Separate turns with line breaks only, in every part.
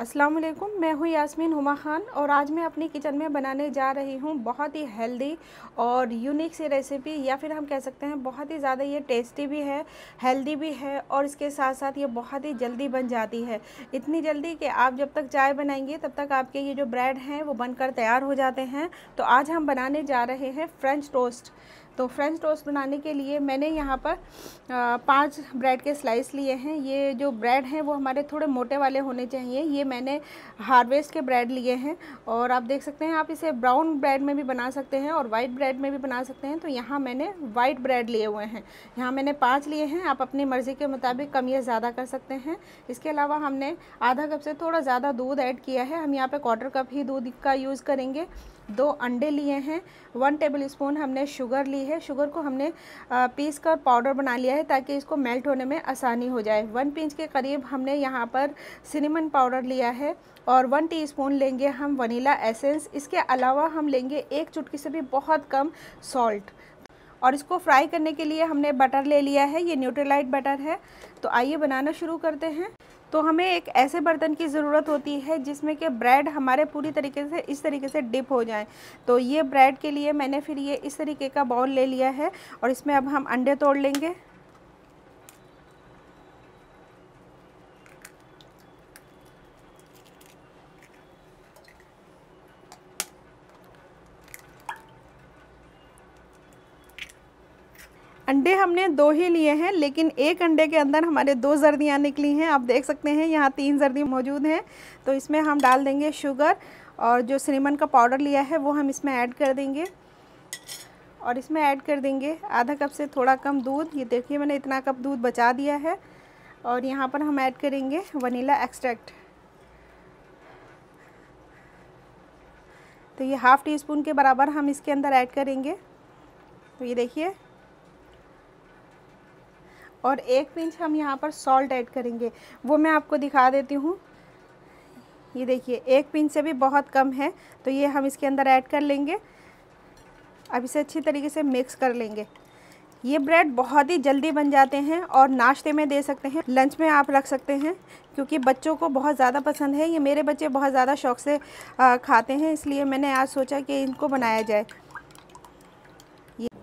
अस्सलाम वालेकुम मैं हूँ यास्मीन हुमा ख़ान और आज मैं अपनी किचन में बनाने जा रही हूँ बहुत ही हेल्दी और यूनिक सी रेसिपी या फिर हम कह सकते हैं बहुत ही ज़्यादा ये टेस्टी भी है, हेल्दी भी है और इसके साथ साथ ये बहुत ही जल्दी बन जाती है। इतनी जल्दी कि आप जब तक चाय बनाएँगे तब तक आपके ये जो ब्रेड हैं वो बनकर तैयार हो जाते हैं। तो आज हम बनाने जा रहे हैं फ्रेंच टोस्ट। तो फ्रेंच टोस्ट बनाने के लिए मैंने यहाँ पर पाँच ब्रेड के स्लाइस लिए हैं। ये जो ब्रेड हैं वो हमारे थोड़े मोटे वाले होने चाहिए। ये मैंने हार्वेस्ट के ब्रेड लिए हैं और आप देख सकते हैं, आप इसे ब्राउन ब्रेड में भी बना सकते हैं और वाइट ब्रेड में भी बना सकते हैं। तो यहाँ मैंने वाइट ब्रेड लिए हुए हैं। यहाँ मैंने पाँच लिए हैं। आप अपनी मर्ज़ी के मुताबिक कम या ज़्यादा कर सकते हैं। इसके अलावा हमने आधा कप से थोड़ा ज़्यादा दूध ऐड किया है। हम यहाँ पर क्वार्टर कप ही दूध का यूज़ करेंगे। दो अंडे लिए हैं। वन टेबल स्पून हमने शुगर ली है। शुगर को हमने पीस कर पाउडर बना लिया है ताकि इसको मेल्ट होने में आसानी हो जाए। वन पिंच के करीब हमने यहाँ पर सिनेमन पाउडर लिया है और वन टीस्पून लेंगे हम वनीला एसेंस। इसके अलावा हम लेंगे एक चुटकी से भी बहुत कम सॉल्ट। और इसको फ्राई करने के लिए हमने बटर ले लिया है। ये न्यूट्रलाइट बटर है। तो आइए बनाना शुरू करते हैं। तो हमें एक ऐसे बर्तन की ज़रूरत होती है जिसमें कि ब्रेड हमारे पूरी तरीके से, इस तरीके से डिप हो जाए। तो ये ब्रेड के लिए मैंने फिर ये इस तरीके का बाउल ले लिया है और इसमें अब हम अंडे तोड़ लेंगे। अंडे हमने दो ही लिए हैं, लेकिन एक अंडे के अंदर हमारे दो जर्दियाँ निकली हैं। आप देख सकते हैं, यहाँ तीन जर्दी मौजूद हैं। तो इसमें हम डाल देंगे शुगर और जो सिनेमन का पाउडर लिया है, वो हम इसमें ऐड कर देंगे। और इसमें ऐड कर देंगे आधा कप से थोड़ा कम दूध। ये देखिए, मैंने इतना कप दूध बचा दिया है। और यहाँ पर हम ऐड करेंगे वनीला एक्सट्रैक्ट तो ये हाफ़ टी स्पून के बराबर हम इसके अंदर ऐड करेंगे। तो ये देखिए और एक पिंच हम यहाँ पर सॉल्ट ऐड करेंगे। वो मैं आपको दिखा देती हूँ। ये देखिए, एक पिंच से भी बहुत कम है तो ये हम इसके अंदर ऐड कर लेंगे। अब इसे अच्छी तरीके से मिक्स कर लेंगे। ये ब्रेड बहुत ही जल्दी बन जाते हैं और नाश्ते में दे सकते हैं। लंच में आप रख सकते हैं, क्योंकि बच्चों को बहुत ज़्यादा पसंद है। ये मेरे बच्चे बहुत ज़्यादा शौक से खाते हैं, इसलिए मैंने आज सोचा कि इनको बनाया जाए।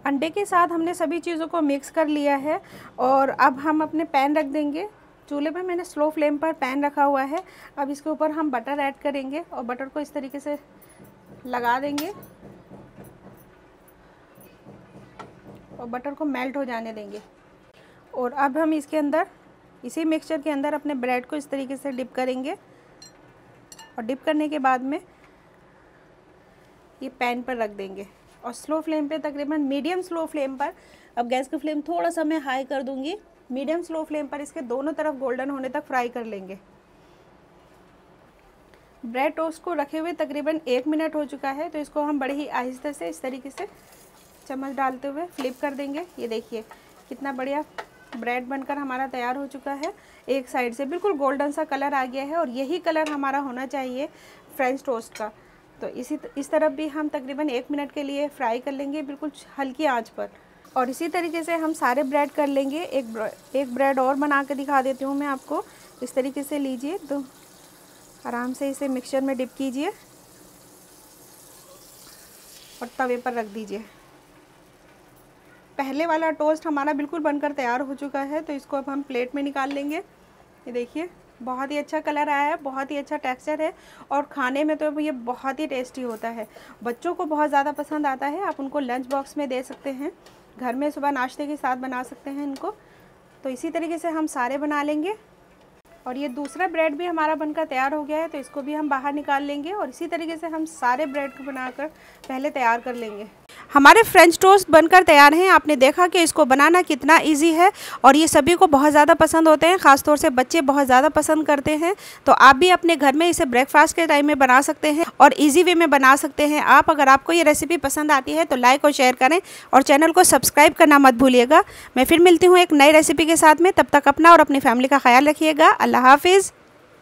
अंडे के साथ हमने सभी चीज़ों को मिक्स कर लिया है और अब हम अपने पैन रख देंगे। चूल्हे पर मैंने स्लो फ्लेम पर पैन रखा हुआ है। अब इसके ऊपर हम बटर ऐड करेंगे और बटर को इस तरीके से लगा देंगे। और बटर को मेल्ट हो जाने देंगे। और अब हम इसके अंदर, इसी मिक्सचर के अंदर अपने ब्रेड को इस तरीके से डिप करेंगे। और डिप करने के बाद में ये पैन पर रख देंगे। और स्लो फ्लेम पे तकरीबन मीडियम स्लो फ्लेम पर, अब गैस का फ्लेम थोड़ा सा मैं हाई कर दूँगी। मीडियम स्लो फ्लेम पर इसके दोनों तरफ़ गोल्डन होने तक फ्राई कर लेंगे। ब्रेड टोस्ट को रखे हुए तकरीबन एक मिनट हो चुका है तो इसको हम बड़े ही आहिस्ते से इस तरीके से चम्मच डालते हुए फ्लिप कर देंगे। ये देखिए, कितना बढ़िया ब्रेड बनकर हमारा तैयार हो चुका है। एक साइड से बिल्कुल गोल्डन सा कलर आ गया है और यही कलर हमारा होना चाहिए फ्रेंच टोस्ट का। तो इसी इस तरफ़ भी हम तकरीबन एक मिनट के लिए फ्राई कर लेंगे बिल्कुल हल्की आँच पर। और इसी तरीके से हम सारे ब्रेड कर लेंगे। एक एक ब्रेड और बना के दिखा देती हूँ मैं आपको। इस तरीके से लीजिए। तो आराम से इसे मिक्सचर में डिप कीजिए। और तवे पर रख दीजिए। पहले वाला टोस्ट हमारा बिल्कुल बनकर तैयार हो चुका है तो इसको अब हम प्लेट में निकाल लेंगे। ये देखिए। बहुत ही अच्छा कलर आया है, बहुत ही अच्छा टेक्सचर है और खाने में तो ये बहुत ही टेस्टी होता है। बच्चों को बहुत ज़्यादा पसंद आता है, आप उनको लंच बॉक्स में दे सकते हैं। घर में सुबह नाश्ते के साथ बना सकते हैं इनको। तो इसी तरीके से हम सारे बना लेंगे। और ये दूसरा ब्रेड भी हमारा बनकर तैयार हो गया है तो इसको भी हम बाहर निकाल लेंगे और इसी तरीके से हम सारे ब्रेड को बनाकर पहले तैयार कर लेंगे। हमारे फ्रेंच टोस्ट बनकर तैयार हैं। आपने देखा कि इसको बनाना कितना इजी है और ये सभी को बहुत ज़्यादा पसंद होते हैं, ख़ासतौर से बच्चे बहुत ज़्यादा पसंद करते हैं। तो आप भी अपने घर में इसे ब्रेकफास्ट के टाइम में बना सकते हैं और ईजी वे में बना सकते हैं। आप, अगर आपको ये रेसिपी पसंद आती है तो लाइक और शेयर करें और चैनल को सब्सक्राइब करना मत भूलिएगा। मैं फिर मिलती हूँ एक नई रेसिपी के साथ में। तब तक अपना और अपनी फैमिली का ख्याल रखिएगा। अल्लाह हाफिज़।